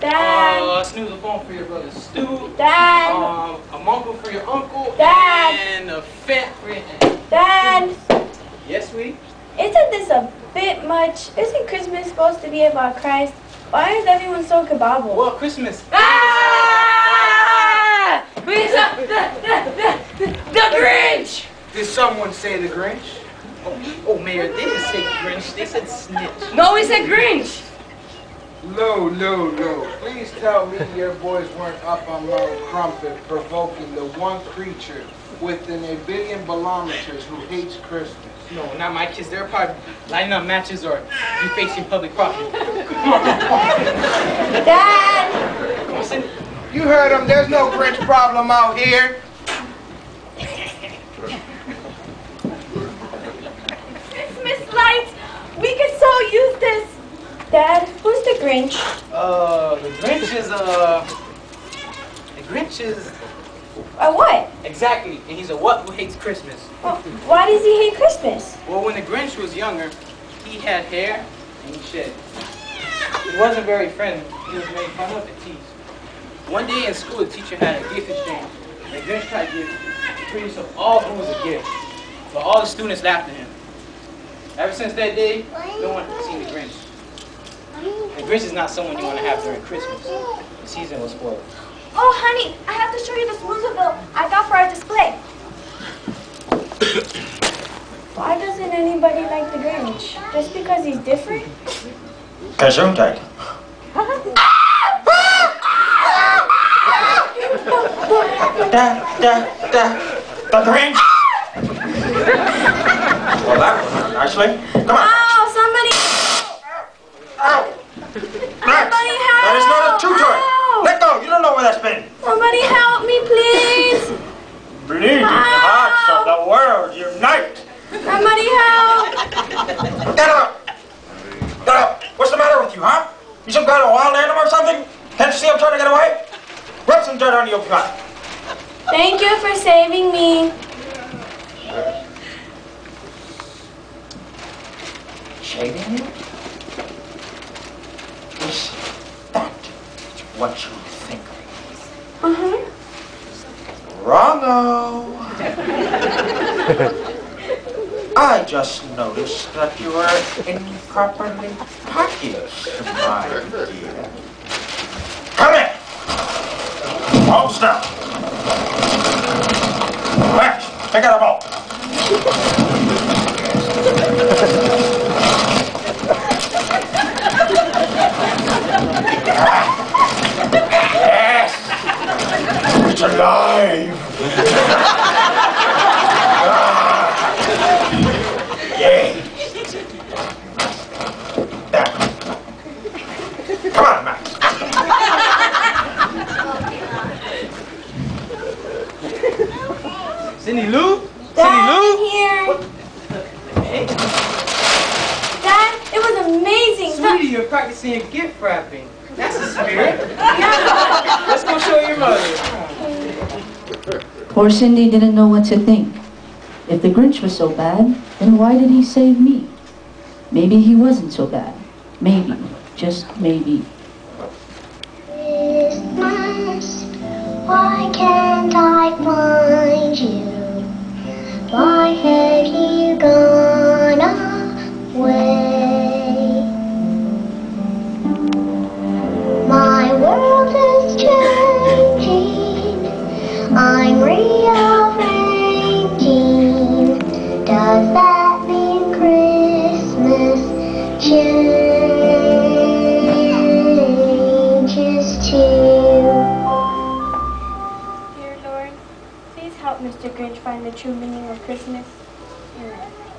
Dad. Uh, snooze a phone for your brother Stu. Dad. Um, a munkle for your uncle. Dad. And a fat for your aunt. Dad, Yes, sweetie? isn't this a bit much? Isn't Christmas supposed to be about Christ? Why is everyone so kabobbled? Well, Christmas. Ah! Up? The, the, the, the Grinch! Did someone say the Grinch? Oh, oh, Mayor, they didn't say Grinch. They said snitch. No, he said Grinch. No, no, no. Please tell me your boys weren't up on Mount Crumpet provoking the one creature within a billion barometers who hates Christmas. No, not my kids. They're probably lighting up matches or defacing public property. Dad. Come on, Cindy. You heard him. There's no Grinch problem out here. Christmas lights. We could so use this. Dad, who's the Grinch? Uh, the Grinch is, uh, the Grinch is, A what? exactly, and he's a what who hates Christmas. Well, why does he hate Christmas? Well, when the Grinch was younger, he had hair and he shed. He wasn't very friendly. He was made fun of and teased. One day in school, the teacher had a gift exchange. The Grinch tried to give the prettiest of all booze a gift. But all the students laughed at him. Ever since that day, no one has seen the Grinch. The Grinch is not someone you want to have during Christmas. The season was spoiled. Oh, honey, I have to show you this Roosevelt I got for our display. Why doesn't anybody like the Grinch? Just because he's different? Gesundheit. Da, da, da. The Grinch. well, that was nicely. Come on. Oh, somebody, Ow. Max, somebody help! that is not a tutoring. Ow. Let go. You don't know where that's been. Somebody help me, please! Bleeding hearts of the world unite. Somebody help! Get up. Get up. What's the matter with you, huh? You some kind of wild animal or something? Can't you see I'm trying to get away? Rub some dirt on your butt. Thank you for saving me. Shaving you? Is that what you think? Uh-huh. Wrongo. I just noticed that you were improperly packaged, my dear. Come here. Hold still. Max, take out a ball. Yes. Alive. Come on, Max. Cindy Lou? Cindy Lou? I'm here. Hey, Dad, it was amazing. sweetie, you're practicing your gift wrapping. That's the spirit. Let's go show your mother. Poor Cindy didn't know what to think. If the Grinch was so bad, then why did he save me? Maybe he wasn't so bad. Maybe, just maybe. Christmas, why can't changes too? Dear Lord, please help Mr. Grinch find the true meaning of Christmas. Amen.